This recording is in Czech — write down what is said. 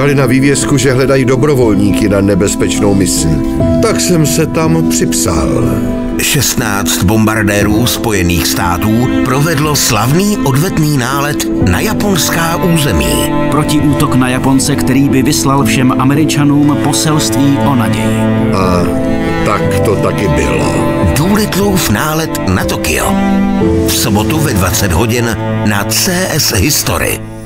Dali na vývězku, že hledají dobrovolníky na nebezpečnou misi. Tak jsem se tam připsal. 16 bombardérů Spojených států provedlo slavný odvetný nálet na japonská území. Protiútok na Japonce, který by vyslal všem Američanům poselství o naději. A tak to taky bylo. Doolittleův nálet na Tokio. V sobotu ve 20 hodin na CS History.